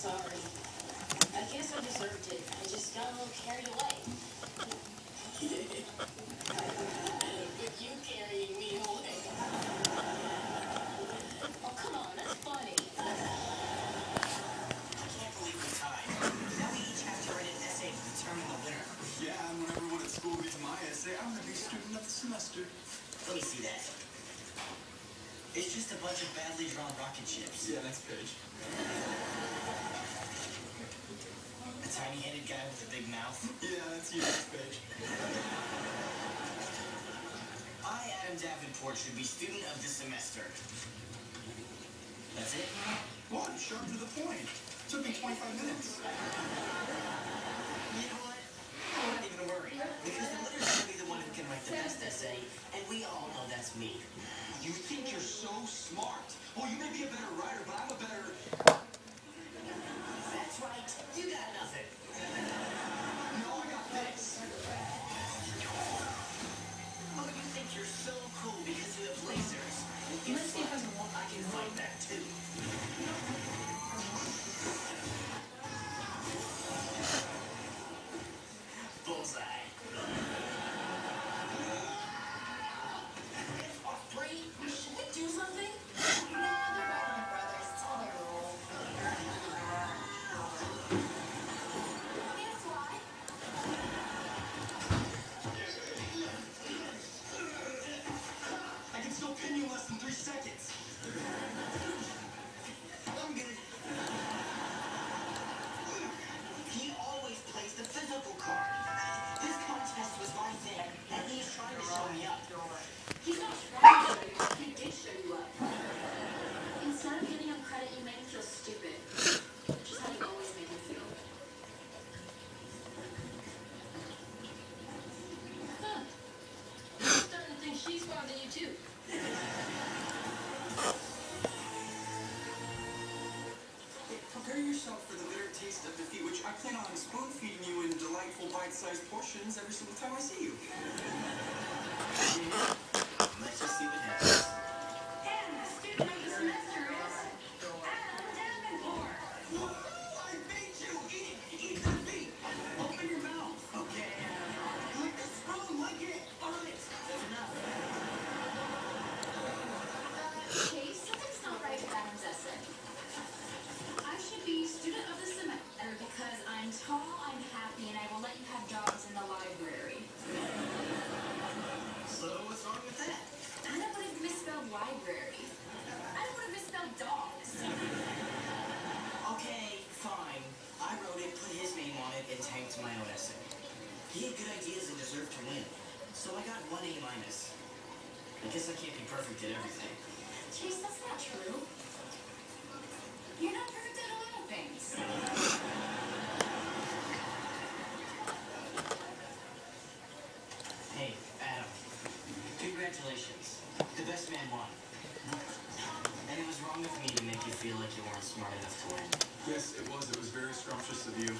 sorry. I guess I deserved it. I just got a little carried away. With you carrying me away. Oh, come on, that's funny. I can't believe we tied. Now we each have to write an essay to determine the winner. Yeah, and when everyone at school reads my essay, I'm going to be student of the semester. Let me see that. It's just a bunch of badly drawn rocket ships. Yeah, next page. A tiny-headed guy with a big mouth. Yeah, that's you, page. I, Adam Davenport, should be student of the semester. That's it? What? Sharp to the point. Took me 25 minutes. You know what? I'm not even worried. Because the letter's gonna be the one who can write the best essay, and we all know that's me. You think you're so smart. Well, you may be a better writer, but I'm a better. Right. You got nothing. No, I got this. Oh, you think you're so cool because you have lasers. Let's see if. I can fight that too. Bullseye. Plan on spoon feeding you in delightful bite-sized portions every single time I see you. I will let you have jobs in the library. So what's wrong with that? Adam would have misspelled library. Adam would have misspelled dogs. Okay, fine. I wrote it, put his name on it, and tanked my own essay. He had good ideas and deserved to win. So I got one A minus. I guess I can't be perfect at everything. Chase, that's not true. Feel like you weren't smart enough to win. Yes, it was. It was very scrumptious of you.